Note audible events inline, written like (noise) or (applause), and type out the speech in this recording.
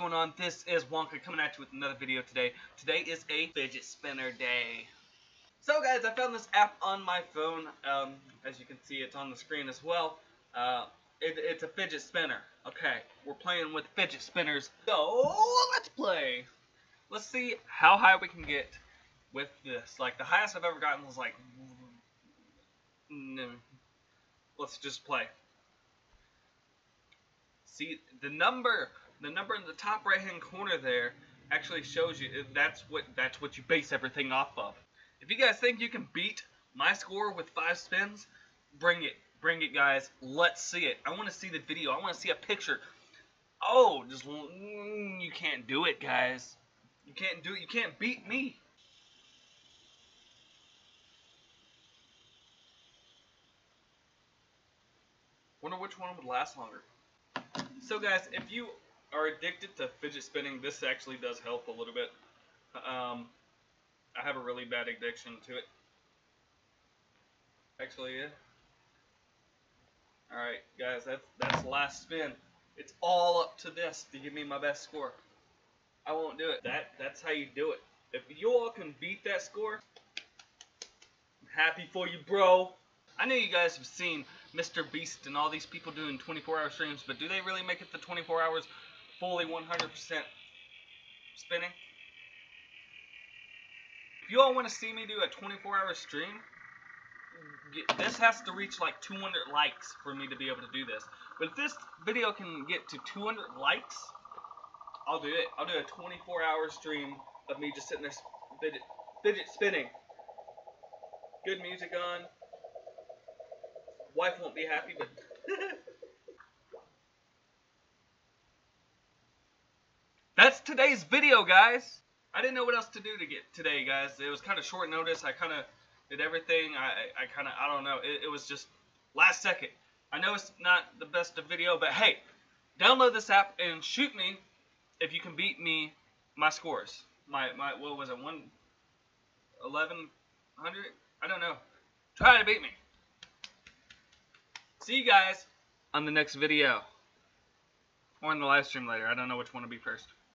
going on? This is Wonka coming at you with another video today. Today is a fidget spinner day. So guys, I found this app on my phone. Um, as you can see, it's on the screen as well. Uh, it, it's a fidget spinner. Okay, we're playing with fidget spinners. So, let's play. Let's see how high we can get with this. Like, the highest I've ever gotten was like... Let's just play. See, the number, the number in the top right-hand corner there actually shows you that's what that's what you base everything off of. If you guys think you can beat my score with five spins, bring it, bring it, guys. Let's see it. I want to see the video. I want to see a picture. Oh, just mm, you can't do it, guys. You can't do it. You can't beat me. Wonder which one would last longer. So guys, if you are addicted to fidget spinning, this actually does help a little bit. Um, I have a really bad addiction to it. Actually, yeah. Alright, guys, that's, that's last spin. It's all up to this to give me my best score. I won't do it. That That's how you do it. If you all can beat that score, I'm happy for you, bro. I know you guys have seen Mr. Beast and all these people doing 24-hour streams, but do they really make it the 24 hours fully 100% spinning? If you all want to see me do a 24-hour stream, this has to reach like 200 likes for me to be able to do this. But if this video can get to 200 likes, I'll do it. I'll do a 24-hour stream of me just sitting there fidget, fidget spinning. Good music on. Wife won't be happy, but... (laughs) That's today's video, guys. I didn't know what else to do to get today, guys. It was kind of short notice. I kind of did everything. I, I kind of, I don't know. It, it was just last second. I know it's not the best of video, but hey, download this app and shoot me if you can beat me my scores. My, my what was it, 1, 1100? I don't know. Try to beat me. See you guys on the next video. Or in the live stream later. I don't know which one will be first.